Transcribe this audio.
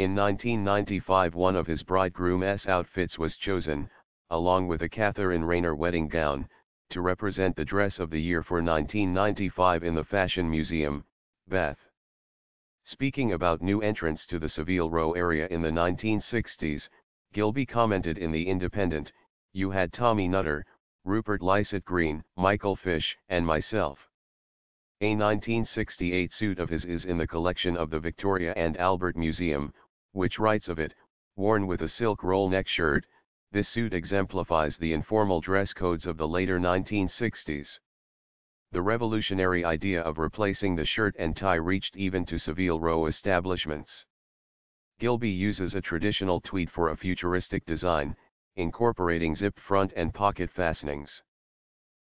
In 1995 one of his bridegroom's outfits was chosen, along with a Catherine Rayner wedding gown, to represent the dress of the year for 1995 in the Fashion Museum, Bath. Speaking about new entrants to the Savile Row area in the 1960s, Gilbey commented in The Independent, you had Tommy Nutter, Rupert Lycett Green, Michael Fish, and myself. A 1968 suit of his is in the collection of the Victoria and Albert Museum, which writes of it, worn with a silk roll neck shirt, this suit exemplifies the informal dress codes of the later 1960s. The revolutionary idea of replacing the shirt and tie reached even to Savile Row establishments. Gilbey uses a traditional tweed for a futuristic design, incorporating zipped front and pocket fastenings.